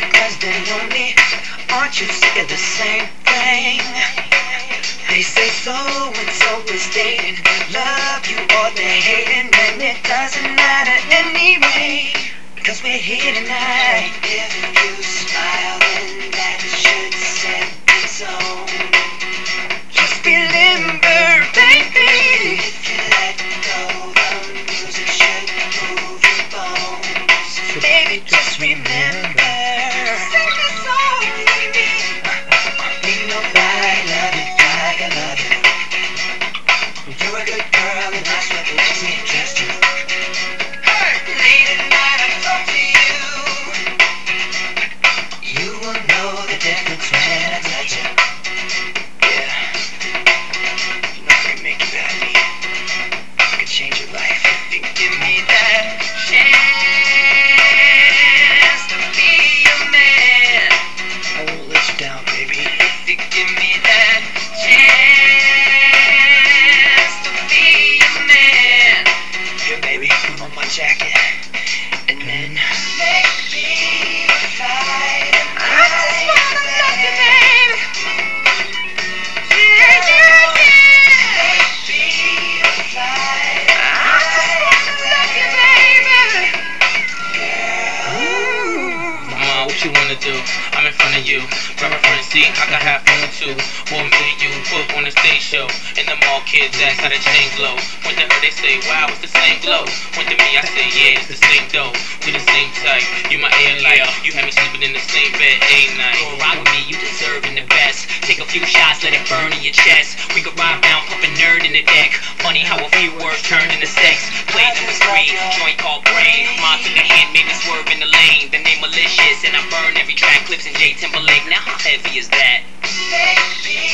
'Cause they know me. Aren't you sick of the same thing? They say so and so is dating. Love you or they're hating, and it doesn't matter anyway. Cause we're here tonight. you wanna do? I'm in front of you, rubber front seat, I can have fun too. One me you put on a stage show. In the mall, kids ask how the chain glow. When they her, they say, wow, it's the same glow. When to me, I say, yeah, it's the same dough. We the same type, you my alien, you have me sleeping in the same bed. burn in your chest. We could ride down, pump a N.E.R.D. in the deck. Funny how a few words turn into sex. Play to a screen, joint called brain. Mom in the hand, made me swerve in the lane. The name malicious, and I burn every track. Clipse in J Timberlake. Now how heavy is that? Baby.